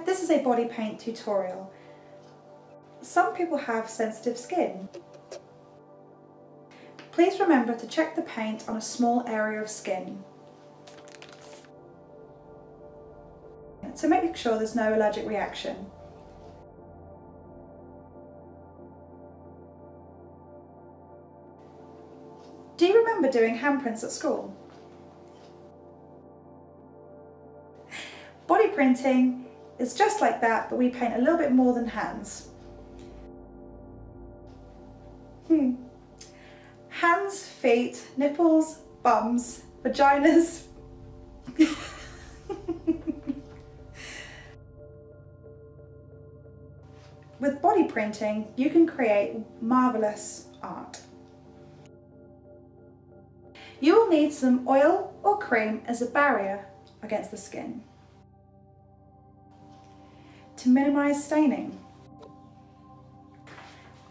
this is a body paint tutorial. Some people have sensitive skin. Please remember to check the paint on a small area of skin to make sure there's no allergic reaction. Do you remember doing handprints at school? Body printing is just like that, but we paint a little bit more than hands. Hmm. Hands, feet, nipples, bums, vaginas. With body printing, you can create marvellous art. You will need some oil or cream as a barrier against the skin to minimise staining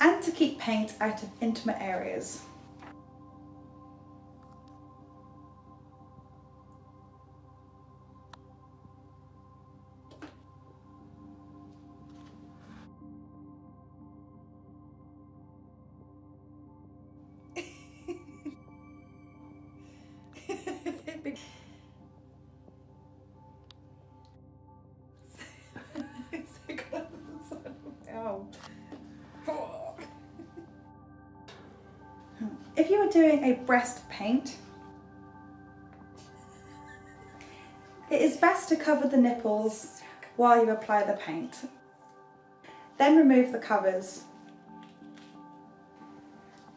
and to keep paint out of intimate areas. If you are doing a breast paint, it is best to cover the nipples while you apply the paint. Then remove the covers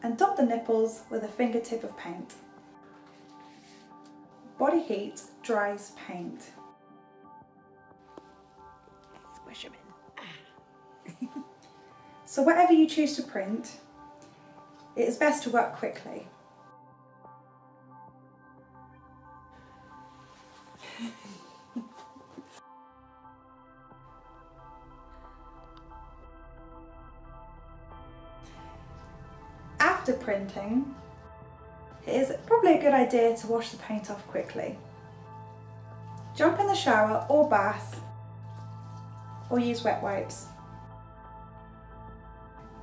and dot the nipples with a fingertip of paint. Body heat dries paint. Squish them in. So whatever you choose to print, it is best to work quickly. After printing, it is probably a good idea to wash the paint off quickly. Jump in the shower or bath or use wet wipes.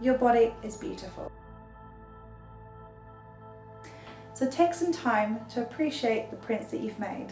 Your body is beautiful. So take some time to appreciate the prints that you've made.